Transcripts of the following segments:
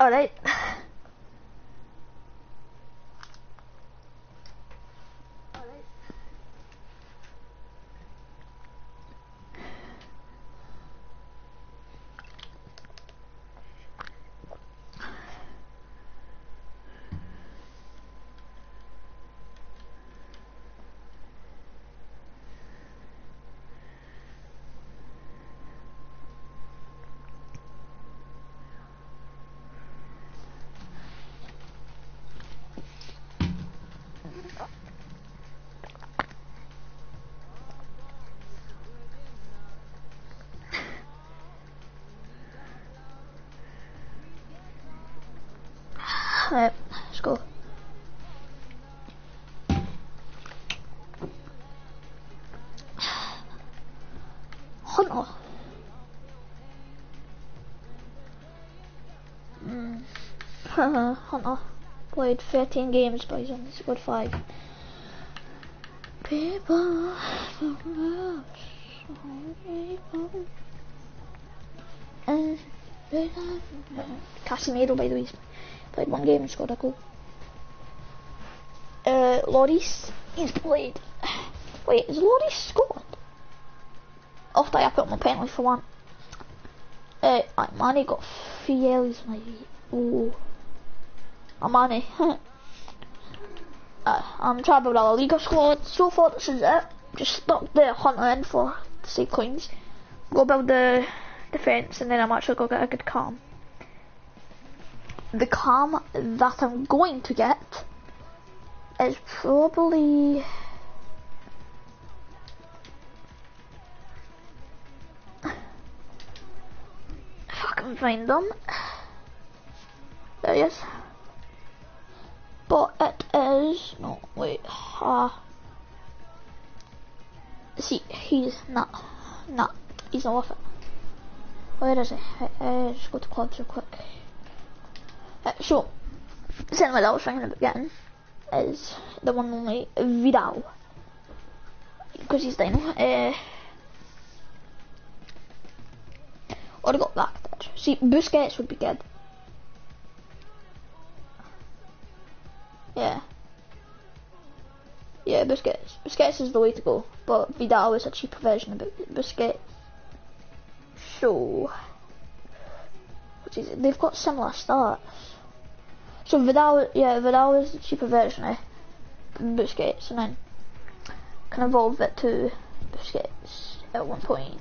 Oh, Alright. Hunter. Played 13 games, but he's only scored 5. People from and Casemiro, by the way, played one game and scored a goal. Uh, Lloris, he's played. Wait, is Lloris scored? After I put my penalty for one. Uh, Mane got three yellows, my. Oh. Amani. uh, I'm trying to build a La Liga squad. So far, this is it. Just stuck the hunter in for the coins. Go build the defence, and then I'm actually to get a good calm. The calm that I'm going to get is probably. If I can find them. There he is. But it is no wait. Uh, see, he's not not he's not worth it. Where is it Uh, just go to clubs real quick. Uh, so, certainly that I was thinking about getting is the one only Vidal because he's dino. Uh, already got back there. See, Busquets would be good. Yeah. Yeah, biscuits. Busquets is the way to go, but Vidal is a cheaper version of Busquets. So, they've got similar stats. So Vidal, yeah, Vidal is the cheaper version of Busquets, and then can evolve it to Busquets at one point.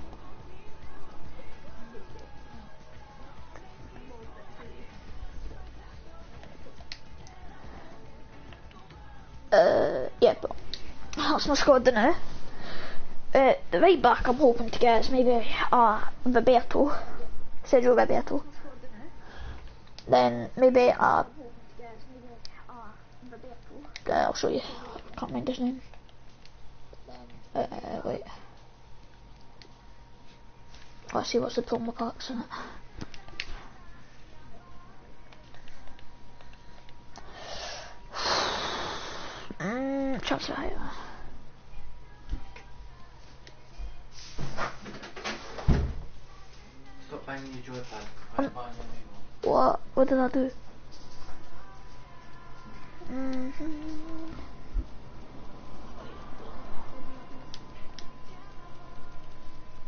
Yep. yeah, but that's my squad now. Uh, the right back I'm hoping to get is maybe uh, Roberto, Sergio Roberto. Then maybe uh, uh, I'll show you. I can't remember his name. Uh, wait. Let's see what's the promo packs in it. Height. Stop banging your joypad. Um, what? What did I do? Mm -hmm.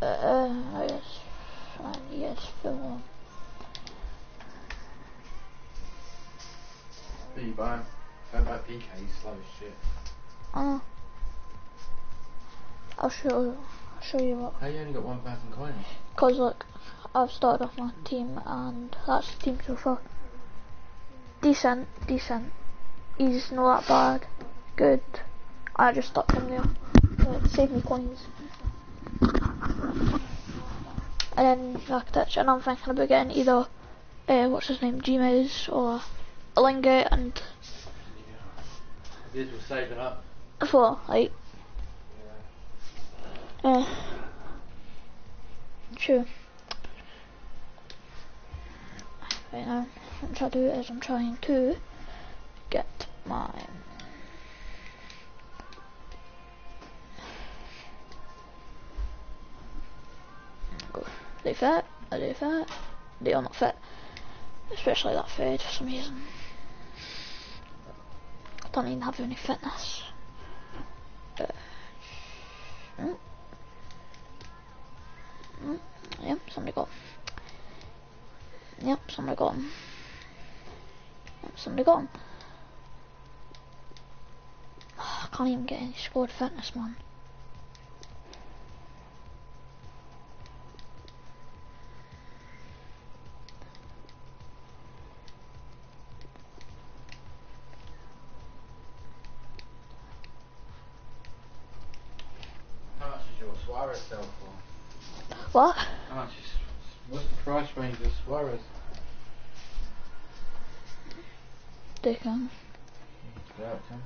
Uh, yes, fine, yes, film. Who you buying? Go back PK, slow as shit. Uh, I'll show you. I'll show you what. How you only got 1,000 coins? Cause look, I've started off my team and that's the team so far. Decent, decent. He's not that bad. Good. I just stuck him there. Uh, save me coins. And then Rakitic, and I'm thinking about getting either, uh, what's his name, Gomez or Lingard and This will save it up. For like uh true. Right now what I'm trying to do is I'm trying to get my they fit? Are they fit? They are not fit. Especially that third for some reason. I don't even have any fitness. Mm, yep, somebody got. Yep, somebody got him. Yep, somebody got him. I can't even get any squad fitness, man. How much is your Suarez sell for? What? How much is. What's the price range of Suarez? Dick on. Go out, Tim.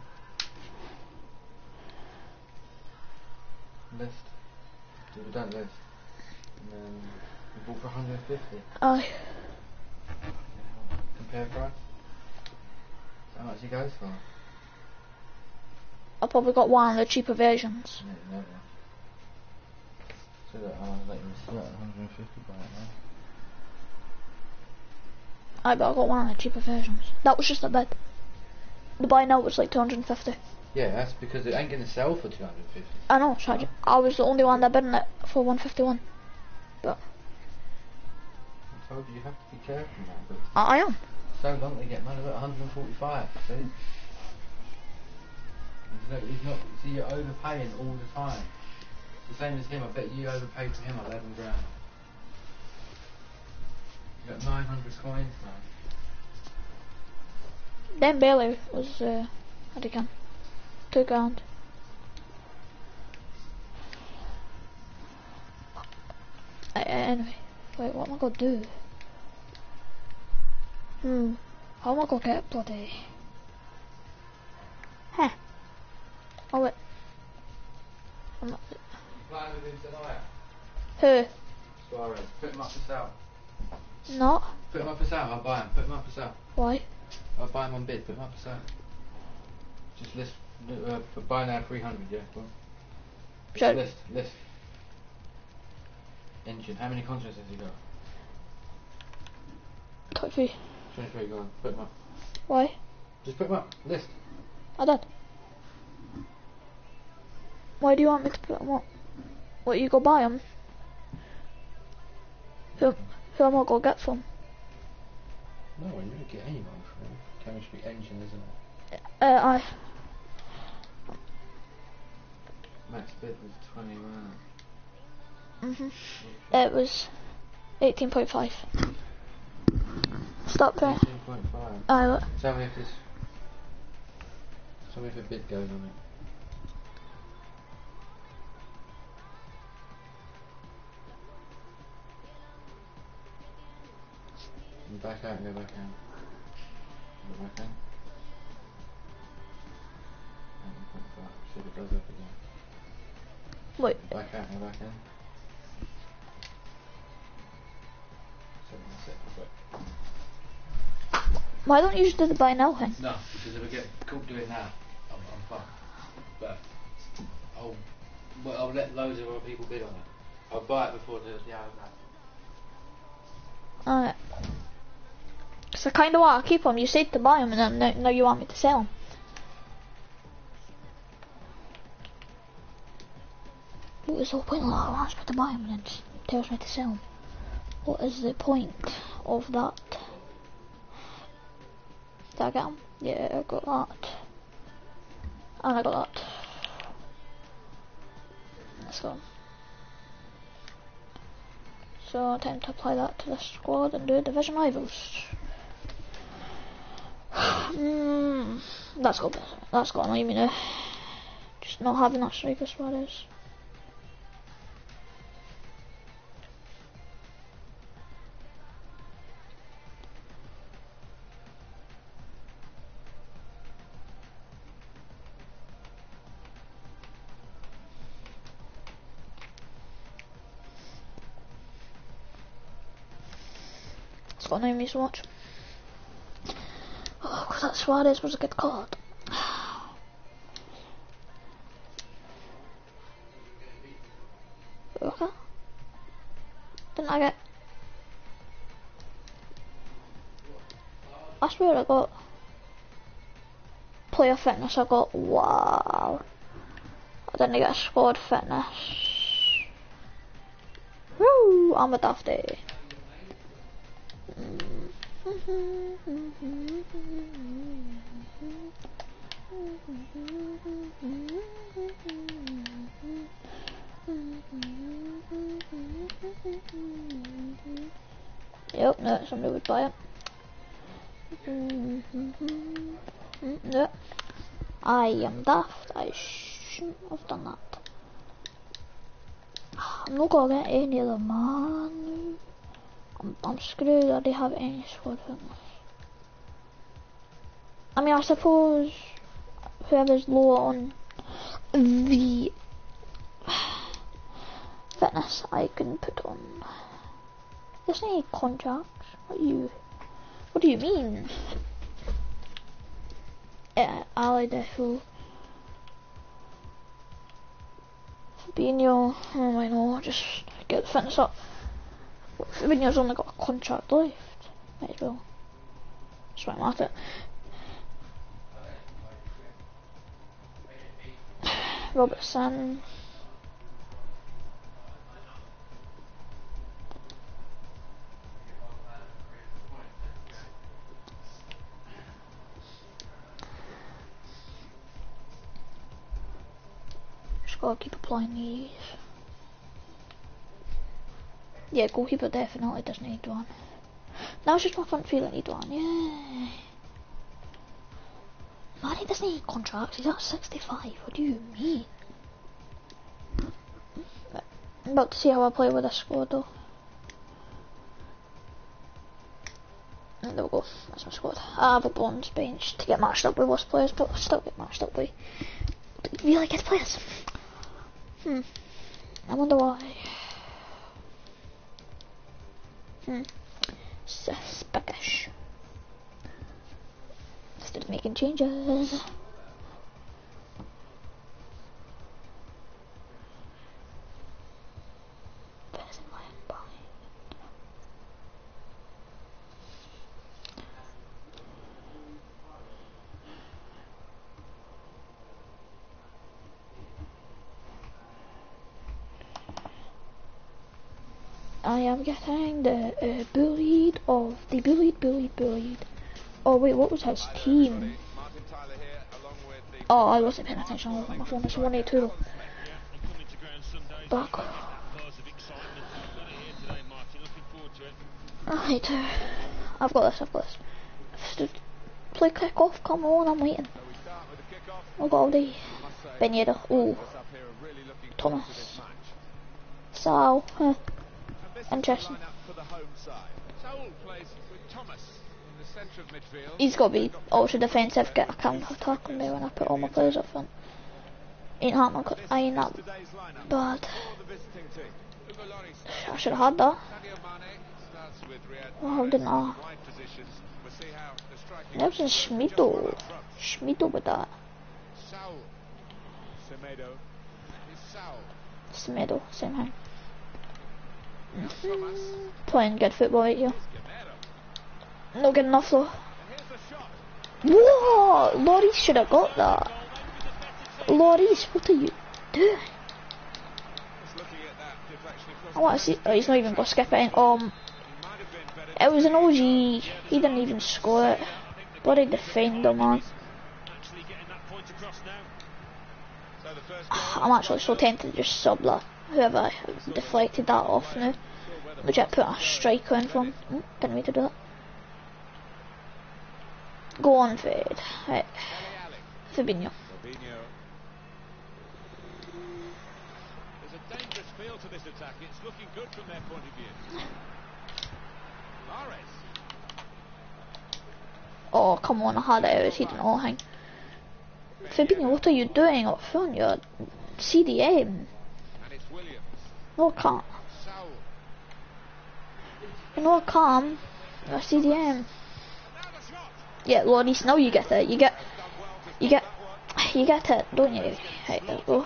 List. Do we don't list. And then we bought for 150. Aye. Compare price. How much you goes for? I probably got one of the cheaper versions. No, never. So that uh, I'll let you see that 150 by it now. I but I got one of the cheaper versions. That was just a bid. The buy now was like 250. Yeah, that's because it ain't gonna sell for 250. I know, so I, I was the only one that bid on it for 151. I told you you have to be careful now, but I, I am. so long they get money at 145. See? He's not, he's not, see, you're overpaying all the time. The same as him, I bet you overpaid for him 11 grand. You got 900 coins now. Then Bailey was, uh, how do you come? Two grand. Uh, anyway, wait, what am I gonna do? Hmm, how am I gonna get bloody... Huh. Oh wait. I'm not... Playing with him tonight? Who? Suarez. Put him up for sale. Not? Put him up for sale, I'll buy him. Put him up for sale. Why? I'll buy him on bid, put him up for sale. Just list, uh, for buy now 300, yeah, go on. Just Sure. List, list. Engine, how many contracts has he got? 23. 23, go on, put him up. Why? Just put them up, list. I don't. Why do you want me to put them up? What, you go buy them? Who, who am I gonna get from? No, you don't get anyone from. Chemistry engine, isn't it? Uh, I. Max bid was 20 grand. Mhm. It was 18.5. Stop there. 18.5. I look. Tell me if this. Tell me if a bid goes on it. Back out and go back out. Go back in. See if it does that again. Wait. Back out and go back in. Why don't you just do the buy now thing? No, because if I get caught doing that, I'm, I'm fucked. But I'll, well, I'll let loads of other people bid on it. I'll buy it before the, the hour back. Alright. Cause I kinda want to keep them. You said to buy them and then now, now you want me to sell them. What is the whole point of that? I want me to buy them and then tells me to sell them. What is the point of that? Did I get them? Yeah, I got that. And I got that. Let's go. So time to apply that to the squad and do division rivals. mm, that's got better. That's got annoy me now. Just not having that striker squad It's got me so much. Oh, 'cause that Suarez was a good card. Okay. Didn't I get? I swear I got player fitness. I got wow. I didn't get squad fitness. Woo! I'm a dafty. Yep, no, somebody would buy it. No. I am daft. I shouldn't have done that. I'm not gonna get any of them, man. I'm, screwed. I don't have any squad fitness. I mean, I suppose whoever's low on the fitness, I can put on. There's any contracts. What you? What do you mean? Yeah, Ali Defu. Fabinho, oh my no, just get the fitness up. Fabinho's only got a contract left. Might as well. Just at it. Robertson. Just gotta keep applying these. Yeah, goalkeeper definitely doesn't need one. Now it's just my front feel I need one, yeah. Man, he doesn't need contracts, he's at 65, what do you mean? I'm about to see how I play with this squad though. And there we go, that's my squad. I have a bronze bench to get matched up with worse players, but I still get matched up with really good players. Hmm. I wonder why. Hmm. Suspicious. Still making changes. I am getting the uh, bullied bullied, bullied. Oh wait, what was his team? Oh, I wasn't paying attention. My phone. It's 182. Back. I need to. I've got this. I've got this. Stood. Play kick off. Come on, I'm waiting. Got all the Beneda. Ooh. Thomas. Sal. Huh. Interesting. He's got to be ultra defensive, get a counter attack on me when I put all my players up front. Ain't happening, I ain't that bad. I should have had that. Oh, didn't I? That was in Schmido. Schmido with that. Semedo, same thing. Playing good football right here. Not good enough though. Whoa! Lloris should have got that. Lloris, what are you doing? I want to see. Oh, he's not even going to skip it. Um, it was an OG. He didn't even score it. Bloody defender, man. I'm actually so tempted to just sub that. Whoever deflected that off now. Legit put a striker in from. Hmm, didn't mean to do that. Go on, Fade. Right. Fabinho. There's a dangerous feel to this attack. It's looking good from their point of view. Mares. Oh, come on, I had it. I was hitting all hang. Fabinho, what are you doing up front? You're CDM. And it's Williams. No, I CDM. The shot. Yeah, well, at least now you get it. You get, you get, you get it, don't you? Right, there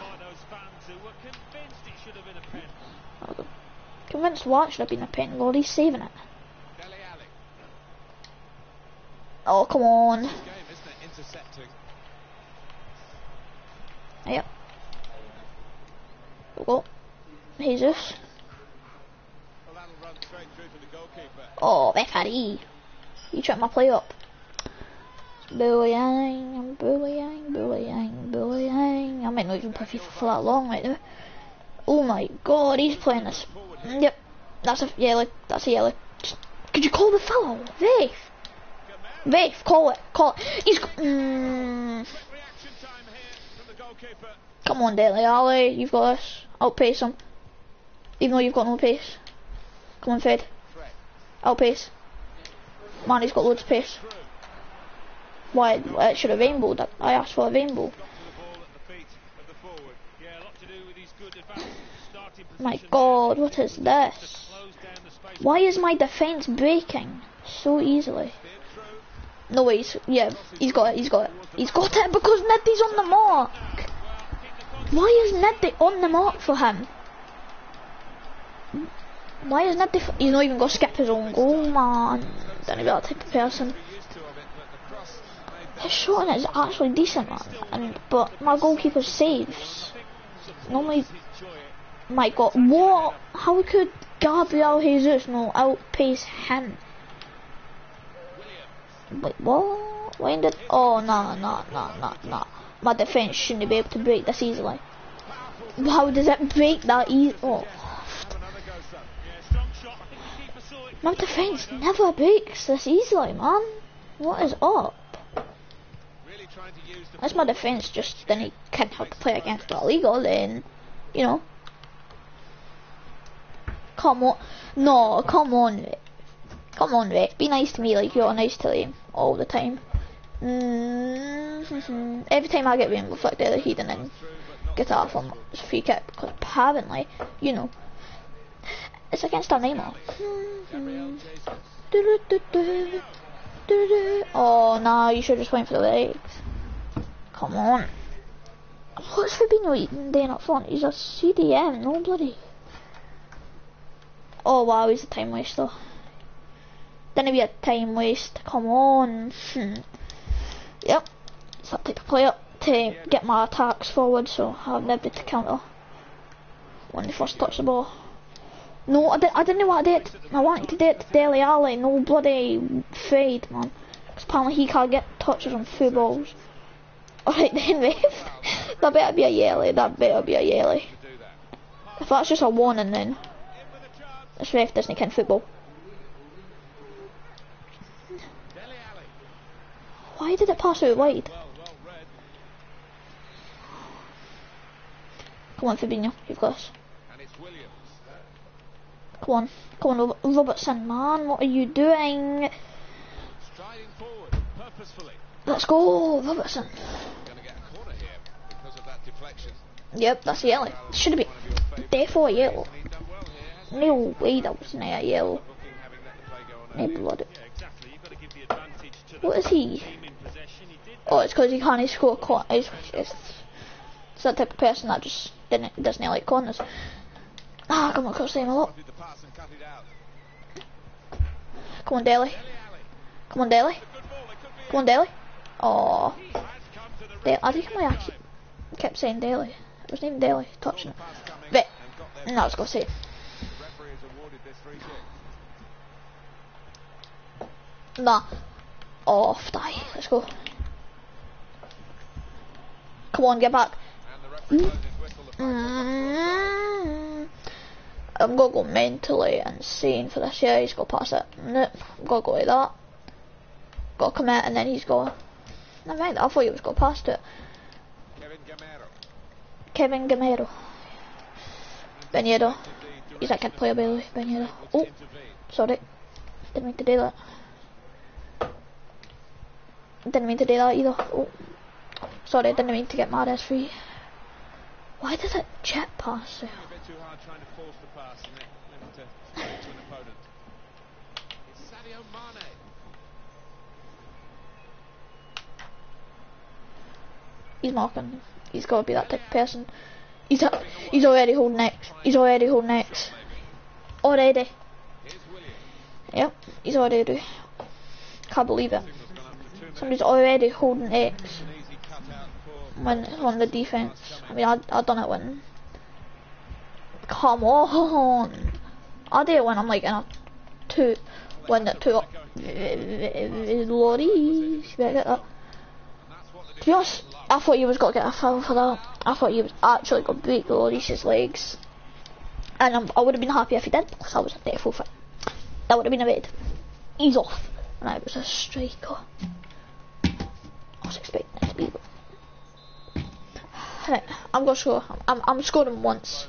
convinced what should have been a pen. Lord, he's saving it. Oh, come on. Yep. Go. Jesus. Oh, referee. You tripped my play up. Bullying, bullying, bullying, bullying. I might not even play FIFA for that long right now. Oh my god, he's playing this. Yep, that's a yellow. That's a yellow. Could you call the fellow? Vafe. Vafe, call it. Call it. He's. Mm, come on, Dele Alli. You've got this. Outpace him. Even though you've got no pace. Come on, Fed. Outpace. Man, he's got loads of pace. Why, uh, it should have rainbowed. I asked for a rainbow. My god, what is this? Why is my defence breaking so easily? No way, he's, yeah, he's got it, he's got it. He's got it because Neddy's on the mark. Why is Neddy on the mark for him? Why is Neddy, f- he's not even skip his own goal, man. Don't be that type of person. His shot on it is actually decent, man. And, but my goalkeeper saves. Normally, my god, what? How could Gabriel Jesus not outpace him? Wait, what? Why did? Oh no, no, no, no, no. My defense shouldn't be able to break this easily. How does it break that easy? Oh, my defense never breaks this easily, man. What is up? The Unless my defense just didn't can how to play against La Liga, then you know. Come on, no, come on, Rick. come on, Rick. Be nice to me like you're nice to him all the time. mm Every time I get the heat and then get off on free kick because apparently, you know, it's against our. Du-du-du-du. Du-du-du. Oh no, you should just wait for the legs. Come on. What's Fabinho eating doing up front? He's a CDM, no bloody. Oh wow, he's a time waster. Didn't be a time waste. Come on. Hmm. Yep. It's that type of player to get my attacks forward, so I have nobody to counter when they first touch the ball. No, I, did, I didn't know what I did. I wanted to do it to Dele Alli, no bloody fade, man. 'Cause apparently he can't get touches on footballs. Alright then, mate. that better be a yellow, that better be a that. If that's just a warning then, this ref doesn't ken football. Why did it pass out wide? Come on Fabinho, you've got this. And it's Williams. Come on, come on Robertson, man, what are you doing? Striding forward purposefully. Let's go, Robertson. Going to get a corner here because of that deflection. Yep, that's yellow. Should have One of your been therefore yellow. And he's done well here. hasn't he? No way that was a yellow. Booking having let the play go No blood. Yeah, exactly. You've got to give the advantage to the What is he? team in possession. He did Oh, it's because he can't score a corner. It's, it's, it's that type of person that just didn't, doesn't like corners. Ah, come on, coach, him a lot. Come on, Daly. Come on, Daly. Come on, Daly. Oh, Daly. I think I keep, kept saying Daly. It wasn't even Daly touching it. But, no, this free kick. nah. Off, die. Let's go. Come on, get back. And the referee blows his whistle. The flag I'm gonna go mentally insane for this. Yeah, he's got to pass it. Nope, I'm gonna go like that. Got to commit, and then he's going. Never mind. I thought he was gonna past it. Kevin Gameiro. Kevin Gameiro. Benedo. He's that kid player, Bailey. Benedo. Oh, sorry. Didn't mean to do that. Didn't mean to do that either. Oh, sorry. Didn't mean to get mad as free. Why did it jet pass there? A bit too hard trying to force the pass and then left to straight to an opponent. It's Sadio Mane. He's marking. He's got to be that type of person. He's a, he's already holding X. He's already holding X. Already. Here's Williams. Yep. He's already. Can't believe it. Signal's gone up Somebody's already holding X An easy cut out for when on the defense. I mean, I I done it when. Come on, I did it when I'm like in a two, when the two uh, lorries. You better get that. honest, I thought you was gonna get a foul for that. I thought you was actually gonna break Lloris's legs, and I'm, I would have been happy if he did because I was a thankful for it. That would have been a red. He's off, and I was a striker. I was expecting it to be. Right, I'm gonna score. I'm I'm scoring once,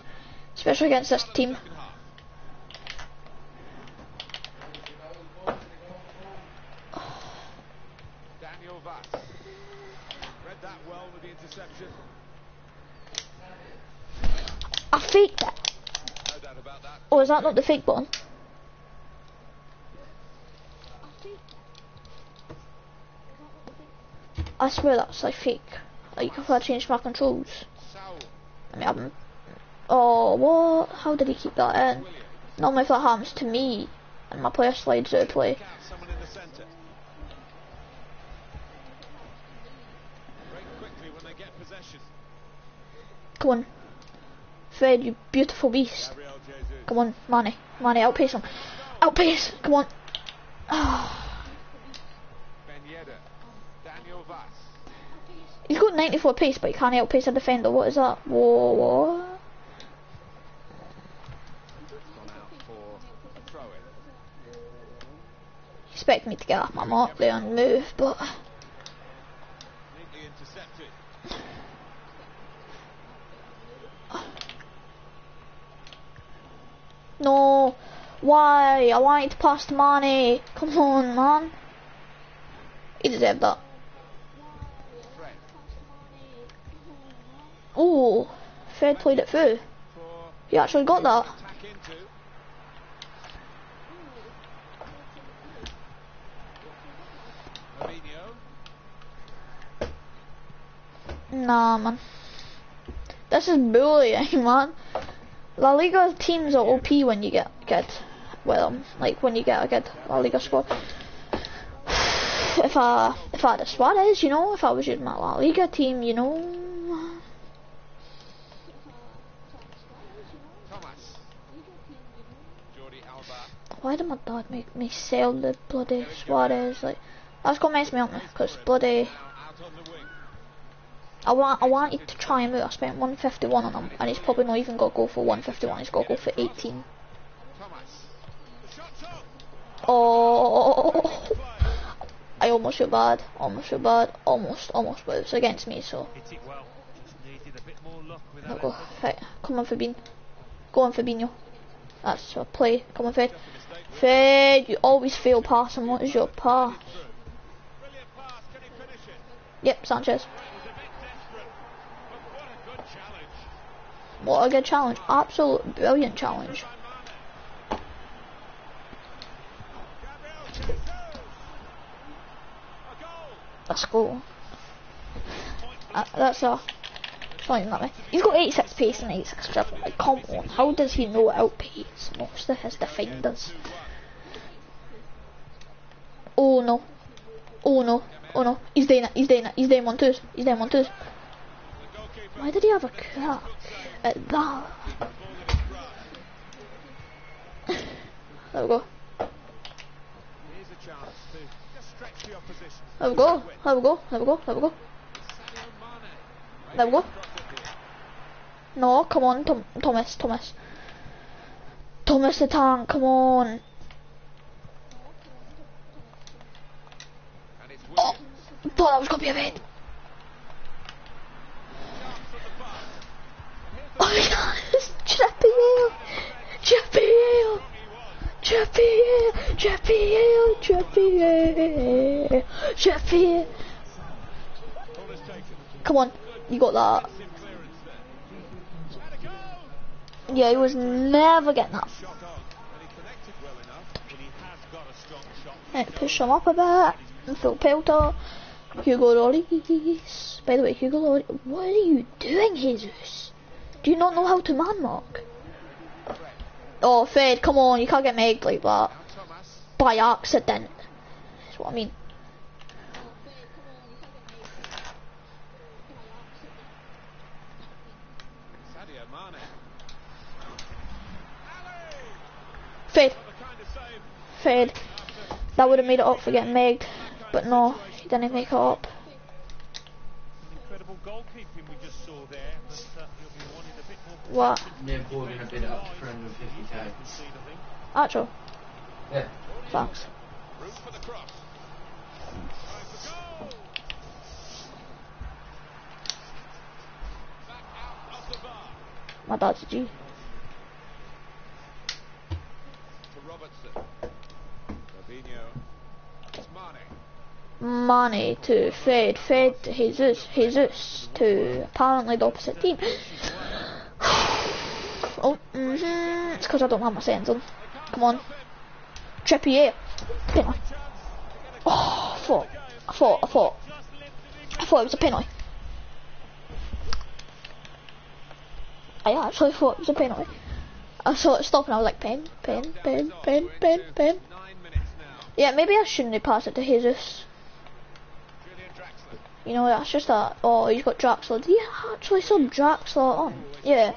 especially against this team. Daniel Wass. Read that well with the interception. I faked it. No that. Or is that not the fake button? I swear that's like fake. Like if I change my controls. Saul. I mean, I'm, oh, what? How did he keep that in? Normally if that happens to me and my player slides out of play. Come on. Fred, you beautiful beast. Come on, Manny. Manny, outpace him. Outpace! Come on. He's got 94 pace, but he can't outpace a defender. What is that? Whoa, what? Gone out for a throw in. Expect me to get off my mark there and move, but no. Why? I wanted to pass the money. Come on, man. He deserved that. Ooh, Fred played it through. He actually got that. attack into. Mourinho. Nah, man. This is bullying, man. La Liga teams are OP when you get good. Well, um, like when you get a good La Liga squad. If I if I had a Suarez, you know, if I was using my La Liga team, you know, Thomas. Jordi Alba. why did my dad make me sell the bloody Suarez? Like, that's gonna mess me up, because bloody, Now out on the wing. I want I wanted to try him out. I spent 151 on him, and he's probably not even got to go for 151. He's got to go for 18. Thomas. The shot's on. Oh, I almost feel bad. Almost feel bad. Almost, almost, but it's against me, so. Hit it well. Just needed a bit more luck with I'll that. go. Right, come on, Fabinho. Go on, Fabinho. That's a play. Come on, Fed. Fed, you always fail passing. What is your pass? Brilliant pass. Can he finish? Yep, Sanchez. It was a bit desperate. But what a good challenge. What a good challenge. Absolute brilliant challenge. That's cool. Uh, that's a. even that many. He's got 86 pace and 86 dribble. Like, come on. How does he know outpace most of his defenders? Oh no. Oh no. Oh no. He's doing it. He's doing it. He's doing one twos. He's doing one twos. Why did he have a crack at that? There we go. Here's a chance to just stretch the opposition. There we go. There we go. There we go. There we go. There we go. Crossed it here. No, come on, Tom, Thomas, Thomas. Thomas the tank, come on. Oh, thought that was gonna be a red. Chance at the pass. Oh yes, Trappier, Trappier, Trappier, Trappier, Trappier, Trappier. Corner's taken. Come on, you got that. Massive clearance there. And a goal. Yeah, he was never getting that. Shot on. And he connected well enough. But he has got a strong shot. Right, push him up a bit. Phil Pelter, Hugo Lloris. By the way, Hugo Lloris, what are you doing, Jesus? Do you not know how to man mark? Oh, Fade, come on, you can't get megged like that. By accident. That's what I mean. Fade. Fade. That would have made it up for getting megged, but no, he didn't make it up. What? We're going to bid it up to 350k. concede, Actual. Yeah. Thanks. Room for the cross. Time for goal. Back out of the bar My dad's a G. to Robertson. Fabinho. It's Mane. Mane to Fade. Fade to Jesus. Jesus to apparently the opposite team. Oh, mm-hmm. It's because I don't have my settings on. Come on. Trippier. Penalty. Oh, I thought. I thought. I thought. I thought it was a penalty. I actually thought it was a penalty. I saw it stop and I was like, pen, pen, pen, pen, pen, pen. Yeah, maybe I shouldn't have passed it to Jesus. You know, that's just that. Oh, he's got Draxler. Did he actually sub Draxler on? Yeah.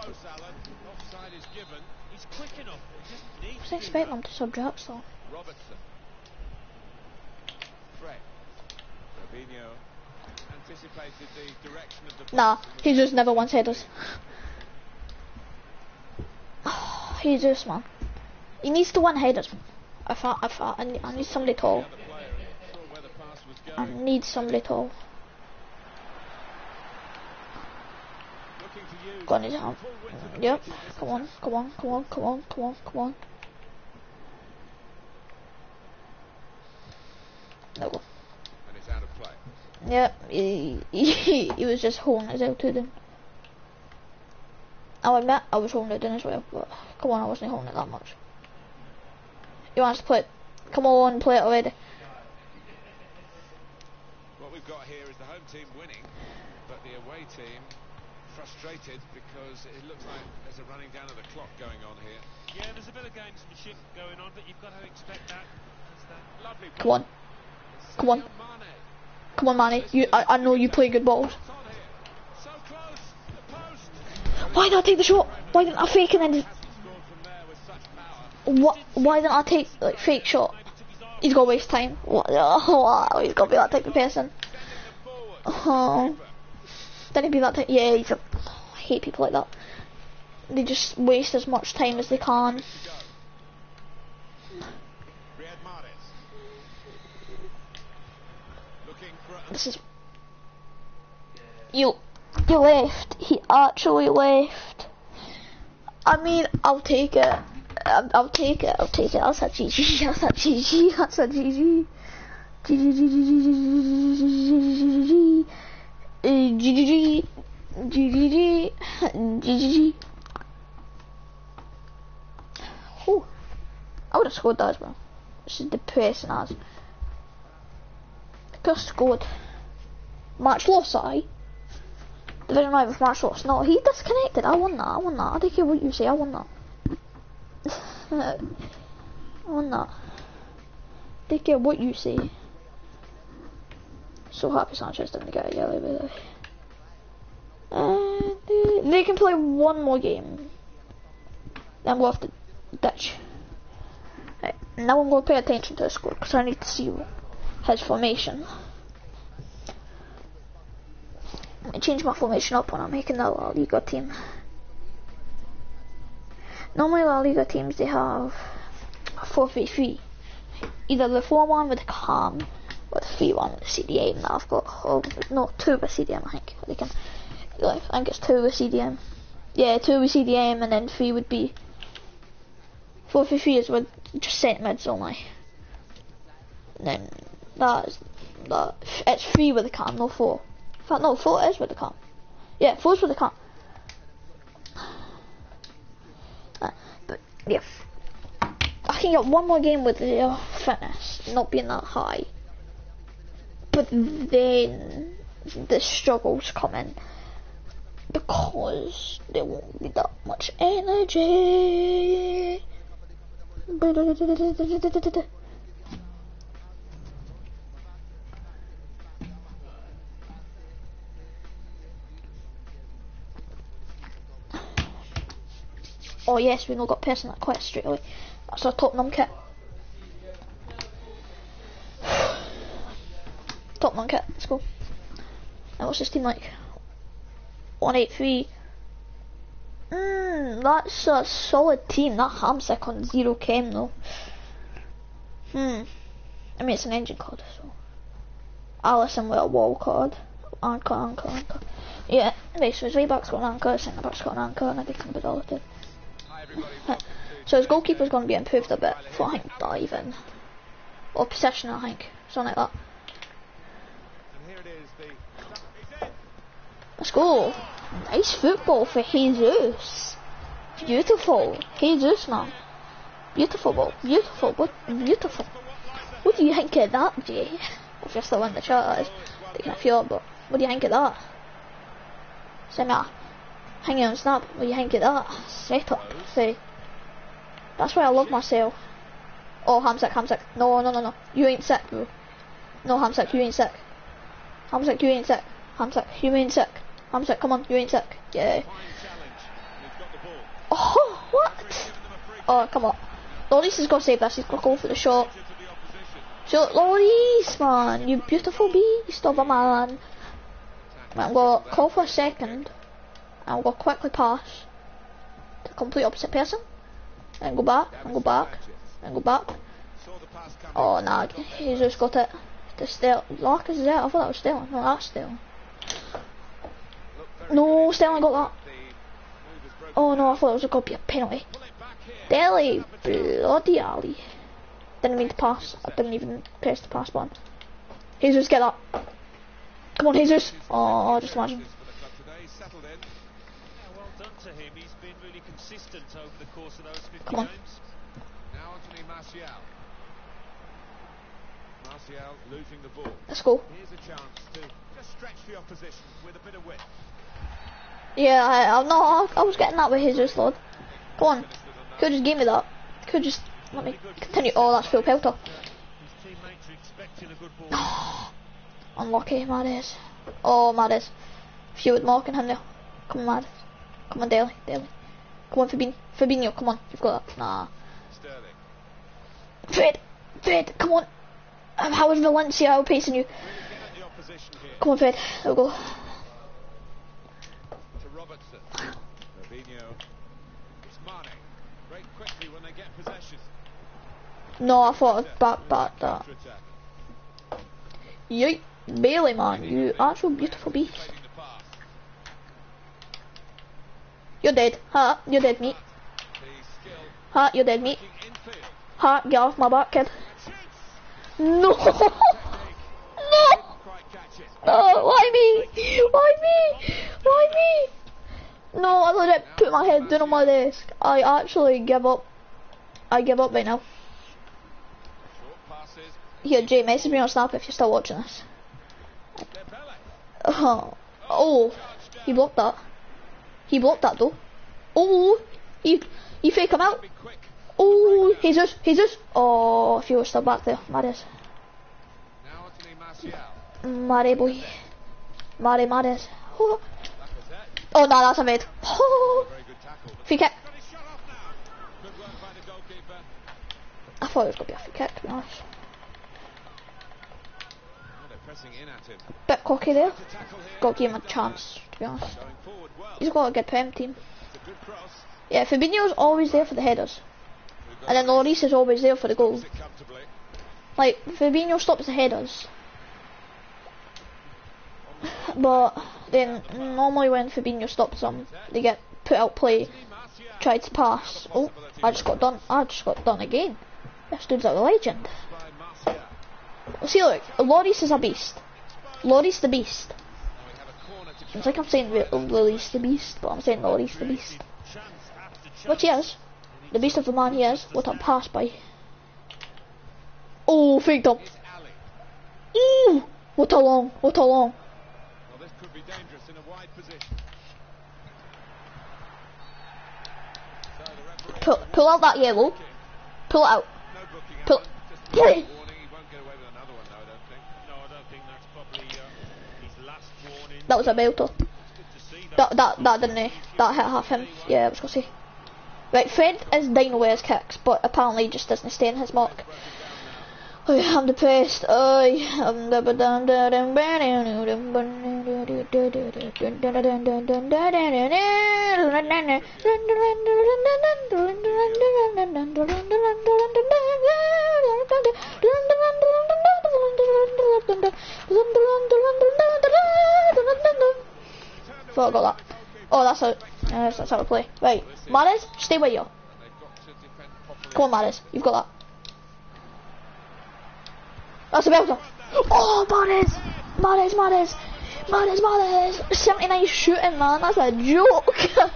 He I was expecting him to sub Draxler. Robertson. Fred. Fabinho anticipated the direction of the Nah, he just never wants headers. He's just man. He needs to win headers. I thought, I thought, I need, I need somebody tall. I need somebody tall. Looking to use Go on his arm. full width of the Yep. pitch in this Come on, come on, come on, come on, come on, come on. No. and it's out of play. Yep, he, he, he was just holding his out to them. Oh, I'll admit, I was holding it in as well, but come on, I wasn't holding it that much. He wants to play it. Come on, play it already. What we've got here is the home team winning, but the away team frustrated because it looks like there's a running down of the clock going on here. Yeah, there's a bit of gamesmanship going on, but you've got to expect that. It's that Lovely. Come on, come on. Sadio come on, Manny. You, I, I know you play good balls. It's on here. So close. The post. Why didn't I take the shot? Why didn't I fake and then just, Hasn't scored from there with such power. what? Why didn't I take like fake shot? He's gonna waste time. What? Oh, wow, he's gonna be that type of person. Sending them. Oh, didn't he be that? Yeah, he's a. I hate people like that. They just waste as much time as they can. This is. You, you left. He actually left. I mean, I'll take it. I'll, I'll take it. I'll take it. That's a GG. That's a GG. That's a GG. GG. GG. GG. GG. Whew. I would have scored that as well. This is depressing as. Could have scored. Match loss, I. Division rival match loss. No, he disconnected. I won that. I won that. I don't care what you say. I won that. I won that. Don't care what you say. So happy Sanchez didn't get a yellow, by uh, they can play one more game. Then we'll have to ditch. Right, now I'm going to pay attention to the score because I need to see his formation. I change my formation up when I'm making the La Liga team. Normally La Liga teams they have a 4-3-3. Either the 4-1 with the calm or the 3-1 with the CDM that I've got. Oh, no, 2 with CDM I think. They can, I think it's 2 with CDM. Yeah, 2 with CDM and then 3 would be 4-3-3 is with just centre mids only. And then that is that it's 3 with the calm, no 4. In fact, no, 4 is with the calm. Yeah, 4 is with the calm. Uh, but yeah, I can get one more game with the uh, fitness not being that high. But then the struggles come in because there won't be that much energy. Oh yes, we've now got person that quite straight away. That's our top num kit. Top num kit, let's go. And what's this team like? 183. Mmm, that's a solid team. That Hamsik on zero chem though. Hmm. I mean, it's an engine card, so. Alisson with a wall card. Anchor, anchor, anchor. Yeah, anyway, so his right back's got an anchor, centre back's got an anchor, and but all of it. So his goalkeeper's going to be improved a bit for, I think, diving. Or possession, I think. Something like that. And here it is, the... He's in! Go. Nice football for Jesus. Beautiful. Jesus, man. Beautiful ball. Beautiful. What? Beautiful. What do you think of that, Jay? If you're still in the chat, that is. Taking a few but what do you think of that? Me a hang on snap. What do you think of that? Set up. Say. That's why I love myself. Oh, I'm sick. No, no, no, no. You ain't sick, bro. No, I'm sick, you ain't sick. I'm sick, you ain't sick. I'm sick, you ain't sick. I'm sick, come on, you ain't sick. Yeah. Fine challenge. And he's got the ball. Oh, what? Giving them a free Oh, come on. Lloris has got to save this. He's got to go for the shot. So, Lloris, man, you beautiful beast of a man. I'm going to call for a second. I'm going to quickly pass to the complete opposite person. And go back, and go back, and go back. Saw the pass coming. Oh, nah, he's just got it. To Stel. Marcus is there. I thought that was Sterling. No, that's Sterling. No. Sterling got that. Oh no, I thought it was going to be a penalty. Dele, bloody Alli. Didn't mean to pass. I didn't even press the pass button. Jesus, get that. Come on, Jesus. Oh, just imagine. For the club he's settled in. Yeah, well done to him. He's been really consistent over the course of those 50 Come on. Now Anthony losing the ball. Let's go. Here's a chance to just stretch the opposition with a bit of width. Yeah, I, I'm not. I was getting that with Jesus, Lord. Come on. Could just give me that. Could just let me continue. Oh, that's Phil Pelter. His. Unlucky, Mahrez. Oh, Mahrez. Few with marking him there. Come on, Mahrez. Come on, Daly. Daly. Come on, Fabinho. Fabinho, come on. You've got that. Nah. Fred. Fred, come on. How is Valencia outpacing you? Come on, Fred. There we go. To Robertson. Robinho. It's Mane. Break quickly when they get possession. No, I thought back back that. Yeet. Bailey, man. You actual beautiful beast. Fading the pass. You're dead. Ha, you're dead, mate. Ha, you're dead, mate. Ha, get off my back, kid. No! No! Didn't quite catch it. Oh, why me? Why me? Why me? No, I legit put my head down on my desk. I actually give up. I give up right now. Here, Jay, message me on Snap if you're still watching this. Oh, oh, he blocked that. He blocked that though. Oh, he, he fake him out. Oh, Jesus, Jesus. Oh, if you were still back there, Martial. Mare boy. Mare, Mahrez. Oh. Oh no, that's a mid. Oh, Very good tackle. free kick. Got his shot off now. Good work by the goalkeeper. I thought it was going to be a free kick, to be honest. They're pressing in at him. Bit cocky there. To tackle here. Got to give him a chance, to be honest. Going forward well. He's got a good prem team. It's a good. Yeah, Fabinho's always there for the headers. And then Lloris is always there for the comfortably. Like, Fabinho stops the headers. But then, normally when Fabinho stops them, they get put out play, tried to pass. Oh, I just got done. I just got done again. This dude's like a legend. See, look, Lloris is a beast. Lloris the beast. It's like I'm saying Lloris the beast, but I'm saying Lloris the beast. Which he is. The beast of the man he is. What a pass by. Oh, faked up. It's Ooh, what a long, what a long. Well, this could be dangerous in a wide position. So the referee Pull, pull out that yellow. Pull it out. Pull. He. That was a belter. See that. That, that, didn't, uh, that hit half him. Yeah, I was gonna say. Right, Fred is dying away his kicks, but apparently he just doesn't stay in his mark. Oh, I'm depressed. Oh, I'm Thought I got that. Oh, that's how, uh, that's how to play. Right, Mahrez, stay where you are. Come on, Mahrez, you've got that. That's a belter. Oh, Mahrez! Mahrez, Mahrez! Mahrez, Mahrez! 79 shooting, man. That's a joke.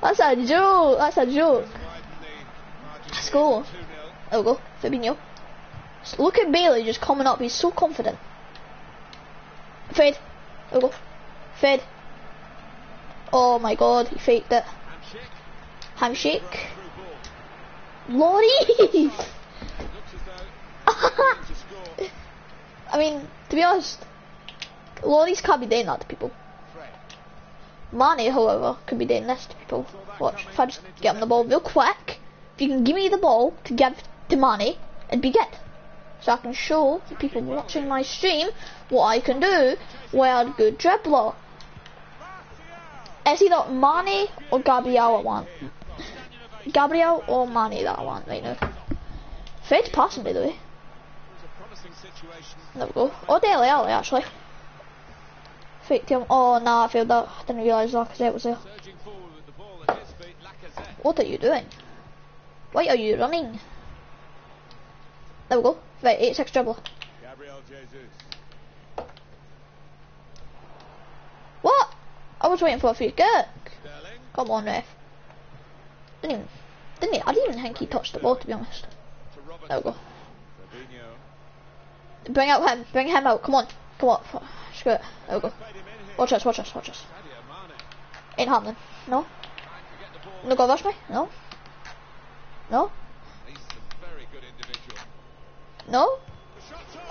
That's a joke. That's a joke. Let's go. There we go. Fabinho. Look at Bailey just coming up. He's so confident. Fred. There we go. Fred. Oh my god, he faked it. Handshake. Handshake. Through ball. Lorries! Looks as though to score. I mean, to be honest, lorries can't be doing that to people. Mane, however, could be doing this to people. Watch, if I just get him the ball real quick, if you can give me the ball to give to Mane, it'd be good. So I can show the people watching my stream what I can do with a good dribbler. It's either Mane or Gabriel I want. Gabriel or Mane that I want right now. Fred's passing by the way. It was a promising situation. There we go. Oh, Dele Alli actually. Faked him. Oh, nah, I failed that. I didn't realise Lacazette was there. Surging forward with the ball at his feet. Lacazette. What are you doing? Why are you running? There we go. Right, 86 dribbler. Gabriel Jesus. What? I was waiting for a free kick. Come on, ref. Didn't even, didn't he? I didn't even think he touched the ball, to be honest. There we go. Bring out him. Bring him out. Come on. Come on. Screw it. There we go. Watch us, watch us, watch us. Ain't happening. No? No go rush me? No? No? No?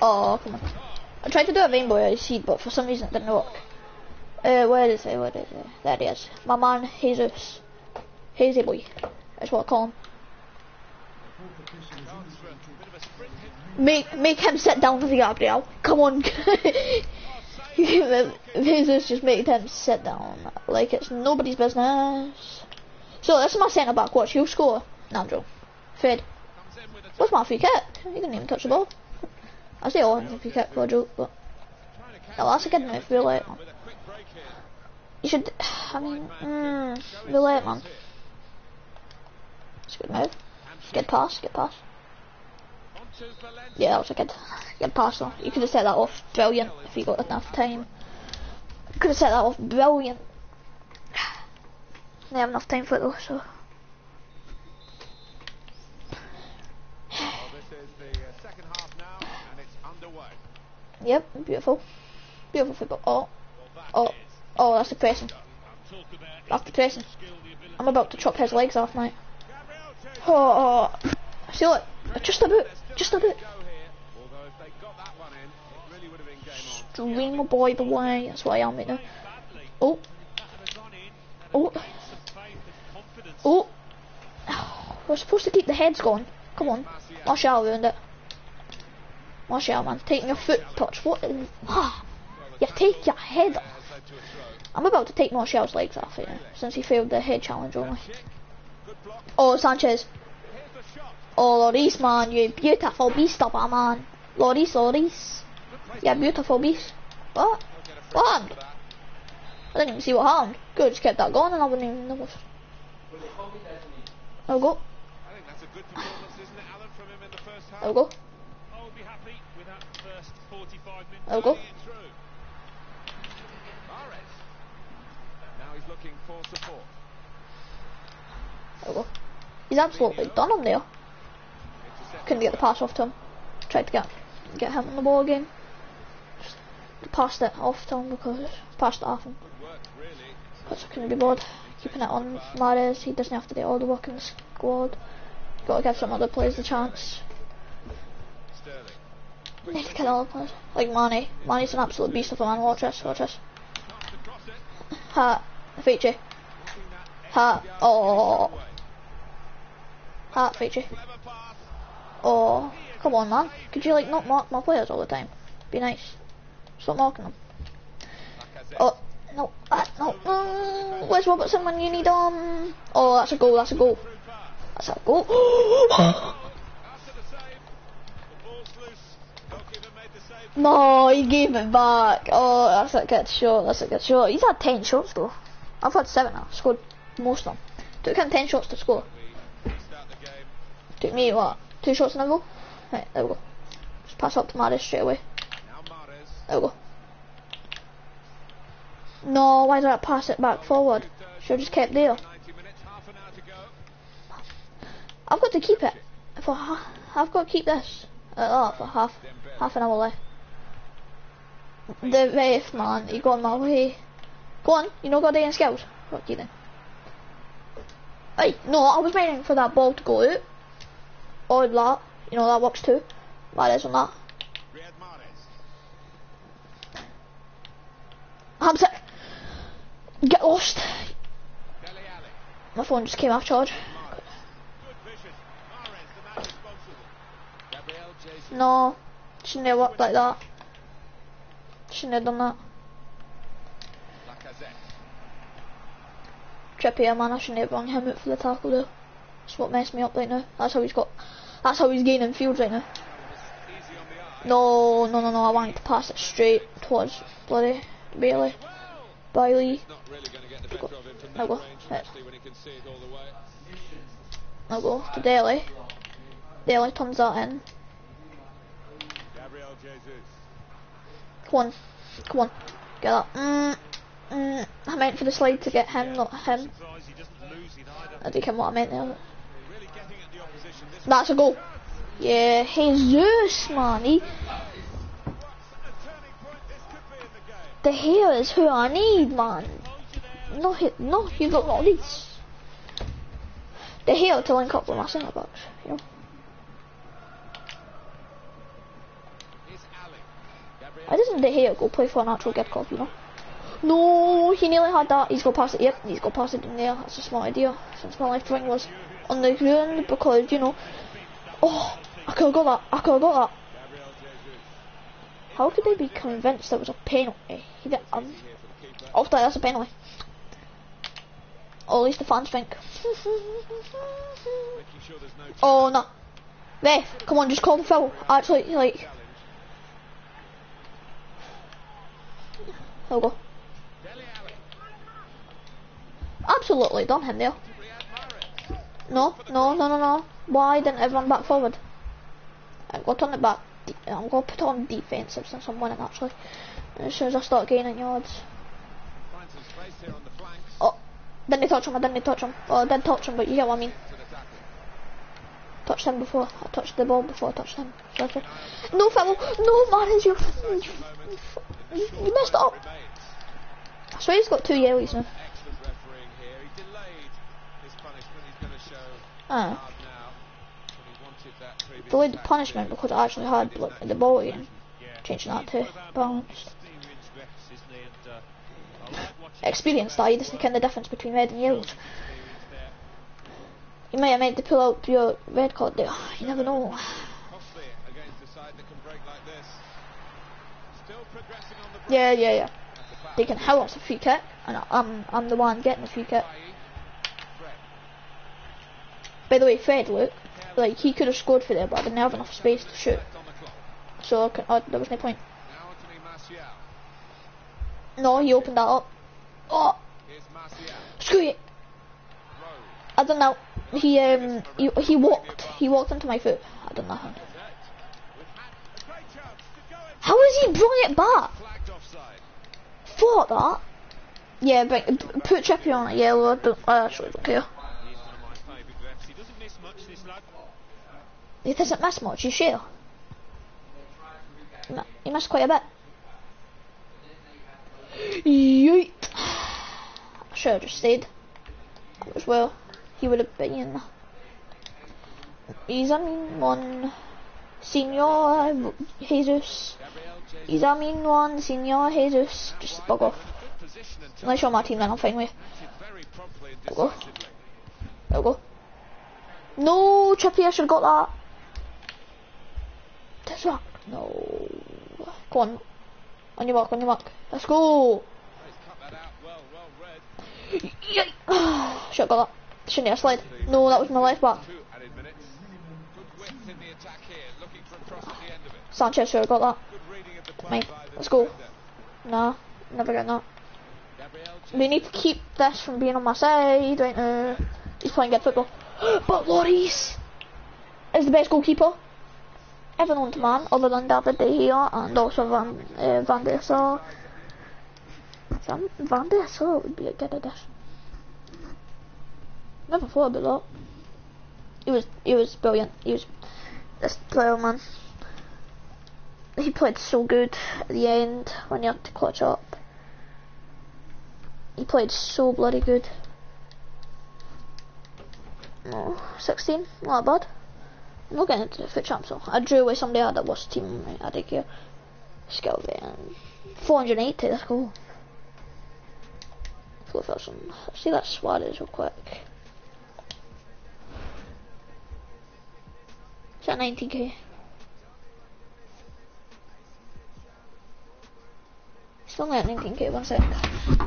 Oh, come on. I tried to do a rainbow I see, but for some reason it didn't work. Uh, where is it? Where is it? There he is. My man, Jesus. Hazy boy. That's what I call him. Chance for a bit of a sprint hit. Make make him sit down for with Gabriel. Come on. Jesus just make him sit down like it's nobody's business. So this is my centre back. Watch, he'll score. In with a What's my free kick? He didn't even touch the ball. I say oh, it's a free kick for a joke, but no, that's a good move. Real late, man. You should. I mean, mm, real late, man. It's a good move. Good pass. To Valencia. Yeah, that was a good, good pass though. You could have set that off brilliant if you got enough time. Could have set that off brilliant. Didn't have enough time for it though, so. Yep, beautiful. Beautiful football. Oh, oh, oh, that's the pressing. That's the pressing. skill, the ability. I'm about to chop his legs off now. Oh, see look, just a bit, just a bit. String my boy away. That's what I am right now. Badly. Oh, That would have gone in. And Oh. confidence. oh. We're supposed to keep the heads going. Come on. Martial ruined it. Martial, man, taking your foot touch. What? Ah, you take your head off. A. I'm about to take Martial's legs off here, since he failed the head challenge only. Oh, Sanchez. Oh, Lloris, man, you beautiful beast of a man. Lloris, Lloris. Yeah, beautiful beast. What? What happened? I didn't even see what happened. Good, just kept that going and I wouldn't even know. There we go. There we go. I would be happy with that first 45 minutes. There we go. Now he's looking for support. There we go. He's absolutely done him there. Couldn't get the pass off to him. Tried to get get him on the ball again. Just passed it off to him because passed it off him. Because I couldn't be bothered keeping it on Mahrez. He doesn't have to do all the work in the squad. Got to give some other players the chance. Need to kill other players. Like Mane. Mane's an absolute beast of a man. Watch this. Watch this. Chance to cross it. Ha. Feature. Ha. Oh. Heart feature. Oh, come on, man. Could you like not mark my players all the time? Be nice. Stop marking them. Oh, no, ah, no. Mm, where's Robertson when you need um? Oh, that's a goal. That's a goal. That's a goal. No, he gave it back. Oh, that's a good shot. That's a good shot. He's had ten shots though. I've had seven now. Scored most of them. Took him ten shots to score. Took me what? Two shots in a goal. Right, there we go. Just pass up to Mahrez straight away. There we go. No, why did I pass it back forward? Should have just kept there. 90 minutes, half an hour to go. I've got to keep it. For I've got to keep this. Uh, oh, for half half an hour left. The ref man, he got in my way. Go on, you know got any skills? What you then? Hey, no, I was waiting for that ball to go out. Or that, you know that works too. Is on that. Mahrez. Hamza, get lost. My phone just came off charge. No, shouldn't have worked like that. Shouldn't have done that. Trippier, man, I shouldn't have rung him out for the tackle though. That's what messed me up right now. That's how he's got. That's how he's gaining fields right now. No, no, no, no. I wanted to pass it straight towards bloody Bailey. Bailey. Really go. way. I'll go to Daly. Daly turns that in. Come on. Come on. Get that. Mm, mm. I meant for the slide to get him, not him. I think I'm what I meant there. Really getting at the opposition. This That's a goal. Yeah, Jesus, man. He, this the is who I need, man. No, no, you got all these. The hair to link up with my centre backs, you know. Why doesn't the hair go play for an actual club, you know? No, he nearly had that. He's got past it. Yep, he's got past it in there. That's a smart idea. Since my left wing was on the ground because you know. Oh, I could have got that. I could have got that. How could they be convinced that was a penalty? He did, um, you that's a penalty. Or at least the fans think. Oh no. Ref, come on, just call the foul. Actually, like, there we go. Absolutely done him there. No, no, no, no, no. Why didn't everyone back forward? I'm going to turn it back. I'm going to put it on defensive since I'm winning actually. As soon as I start gaining yards. Finds some space here on the flanks. Oh, didn't touch him, I didn't touch him. Oh, I did touch him, but you get what I mean. Touched him before. I touched the ball before I touched him. No foul! No, man, you, you, you, messed up. I swear he's got two yellows now. Excellent refereeing here. He delayed his punishment. He's going to show Ah, hard now. But he wanted that previous delayed the punishment because I actually had the ball again. Changing that to uh, watching Experience that, you just kind the difference between red and yellow. You might have meant to pull out your red card there. You never know. Yeah, yeah, yeah. They can howl us a free kick, and I'm I'm the one getting the free kick. By the way, Fred, look, like he could have scored for there, but I didn't have enough space to shoot, so I there was no point. No, he opened that up. Oh, screw it! I don't know. He um he, he walked he walked into my foot. I don't know. How has he brought it back? Flagged that. Yeah, but put Trippier on a yellow. I don't. I actually don't care. He's one of my favourite refs. He doesn't miss much, this lad. He doesn't miss much. You sure? Mi- He quite a bit. Yeet. I should have just stayed. As well, he would have been. He's a mean one. Senor Jesus. He's a mean one. Senor Jesus. Just bug off. Unless you're on my team, then I'm fine with you. Go. There we go. No, Trippy, I should have got that. This one. No. Go on. On your mark, on your mark. Let's go. Well, well should have got that. Shouldn't have slid. No, that was my left back. Sanchez should have got that. Mate, let's go. Nah, never getting that. We need to keep this from being on my side right now. He's playing good football. but Lloris is the best goalkeeper than David De Gea and also Van, uh, Van der Sar. Van, Van der Sar would be a good addition. Never thought about that. He was, he was brilliant. He was this player, man. He played so good at the end when you had to clutch up. He played so bloody good. No, 16, not bad. I'm not getting into the foot champs though. I drew with somebody that was team, I didn't care. Skill van. 480, that's cool. 4,000. See that Suarez real quick. Is that 90k? Still not 19k, one sec.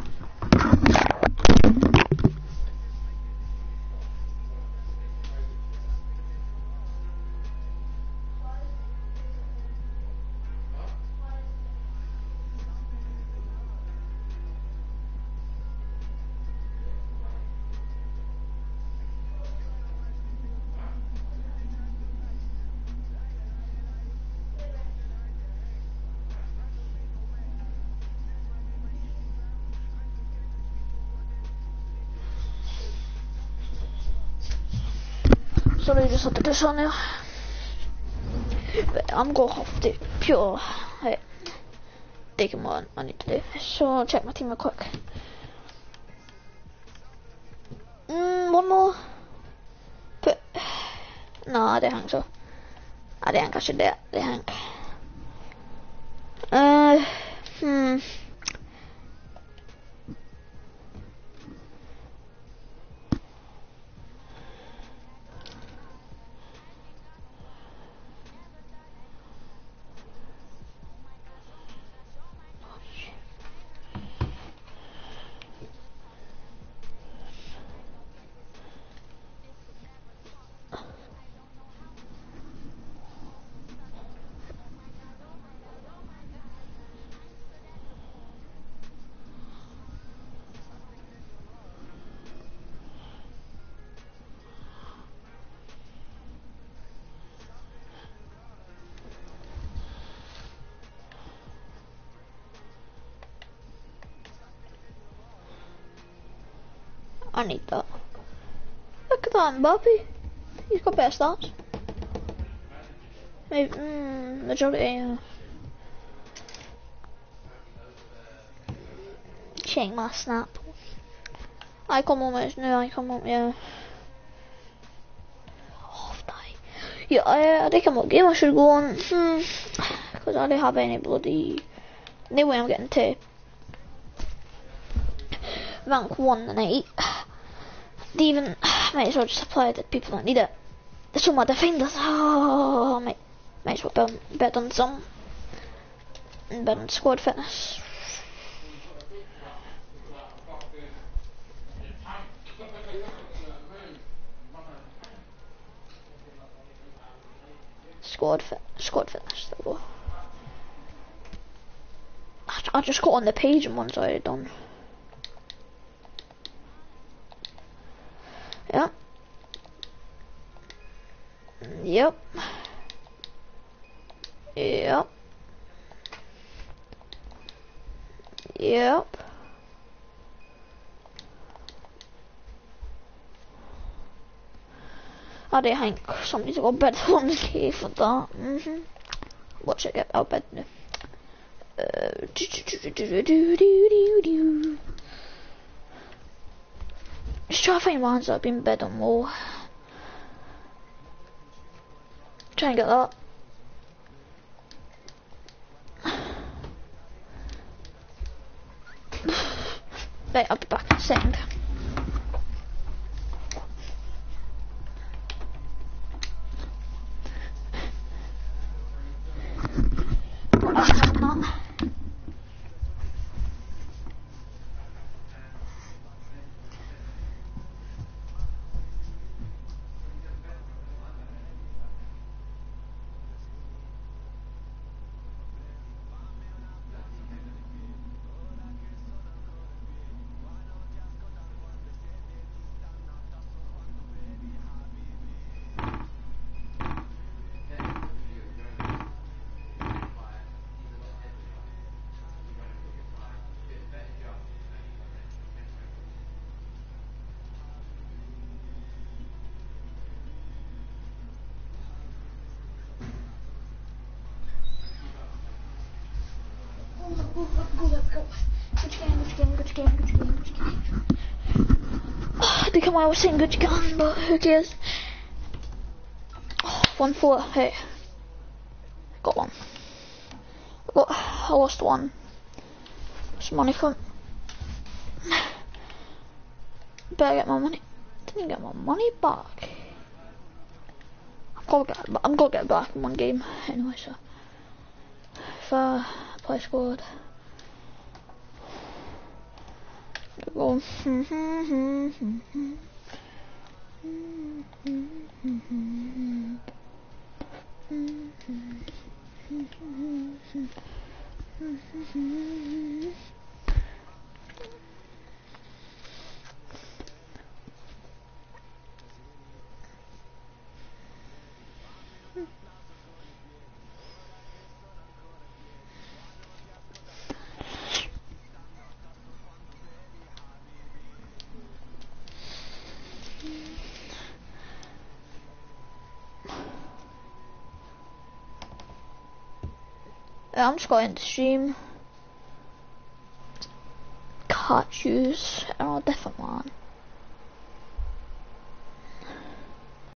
Sorry, I just had to do something now. But I'm going off the pure right, taking what I need to do. So I'll check my team real quick. Mm, one more. But no, I don't think so. I don't think I should do it. I don't think. I need that. Look at that Mbappe. He's got better stats. Maybe, mm, majority, yeah. Check my snap. Icon moment, no icon moment, yeah. Half die. Yeah, I, I think I'm game I should go on. Hmm. Because I don't have any bloody. No way I'm getting to. Rank 1 and 8. Even, might as well just apply that people don't need it. There's all my defenders. Oh, might, might as well bet, bet on some. Bet on squad fitness. Squad fit, squad fitness. There we go. I, I just got on the page and once I had done. Yep. Yep. Yep. Ja, det er han som ikke går bed for måske for der. Mm -hmm. Hvor skal jeg af bed nu? Stoffer i morgen så op i en bed om morgen. Try and get that. Right, I'll be back in a second. Game. I think I have saying good game, but oh, who cares? Oh, one four, hey. Got one. Got, I lost one. Some money from. Better get my money. Didn't get my money back. I'm gonna get, I'm gonna get back in one game anyway. So if I play squad, go. I'm just going to stream. Can't choose. Oh, different one.